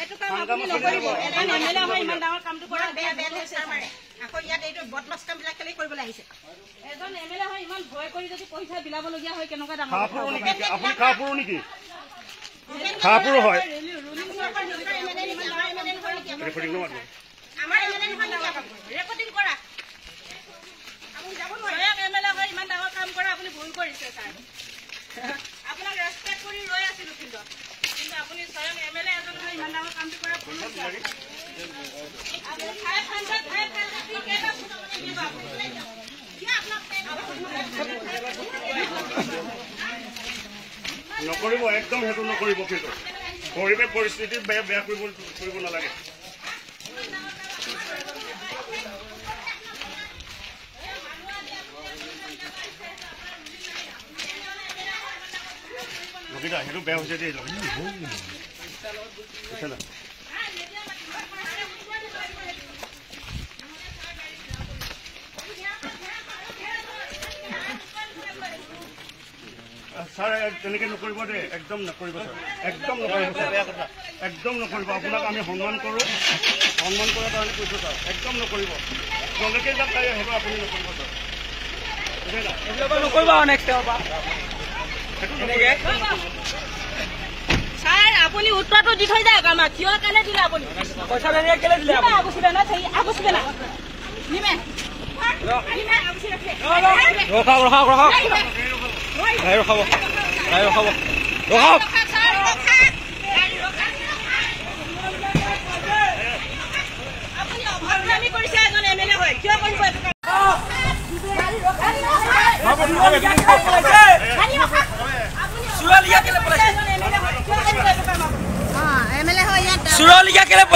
এইটো কাম আপুনি নকৰিব। এজন এম এল এ হয় ইমান ডাঙৰ কামটো কৰা বেয়া বেয়া লেকচাৰ মাৰে আকৌ ইয়াত এইটো বদমাছ কামবিলাক কেলেই কৰিবলৈ আহিছে এজন এম এল এ হয় ইমান ভয় কৰি যদি পইচা বিলাবলগীয়া হয় কেনেকুৱা ডাঙৰ খাপুৰ কথা হ'ব? নেকি আপুনি খাপুৰ নেকি? খাপুৰ হয় ৰেকৰ্ডিং নহয় আমাৰ এম এল এ নহয় নেকি? আকৌ? ৰেকৰ্ডিং কৰা। আপুনি যাব নোৱাৰে। স্বয়ং এম এল এ হয় ইমান ডাঙৰ কাম কৰা আপুনি ভুল কৰিছে ছাৰ। আপোনাক ৰেচপেক্ট কৰি ৰৈ আছিলো ফিল্ডত কিন্তু আপুনি স্বয়ং এম এল এ এজন হয় ইমান ডাঙৰ কামটো কৰা নকৰিব একদম সেইটো নকৰিব কিন্তু। পৰিৱেশ পৰিস্থিতি বেয়া বেয়া কৰিব কৰিব নালাগে। নবীদা সেইটো বেয়া হৈছে দেই? ছাৰ তেনেকে নকৰিব দেই একদম নকৰিব ছাৰ একদম নকৰিব একদম নকৰিব আপোনাক আমি সন্মান কৰোঁ সন্মান কৰাৰ কাৰণে কৈছোঁ ছাৰ একদম নকৰিব যলৈকে যাক পাই আহিব আপুনি নকৰিব ছাৰ বুজিলে ছাৰ আপুনি উত্তৰটো দি থৈ যাওক আমাক কিয় কাৰণে দিলে আপুনি? পইচা কেলে দিলে আগুচিবে না সেই আগুচিবে না নিমে। নিমে আগুচি ৰাখে ৰখাওক ৰখাওক ৰখাওক গাড়ী ৰখাব গাড়ী ৰখাব ৰখাওক আপুনি অভদ্ৰামী কৰিছে এজন এম এল এ হয়। কিয় কৰিব এইটো কাম? চুৰালিয়া কেলে পলাইছে এজন MLA হয়, কিয় কৰিব এইটো কাম আপুনি?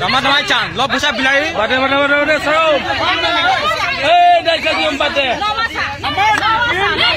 Tama tama chan. Lo busa bilari. Bade bade bade bade seru. Eh, dah jadi empat deh. Ambil.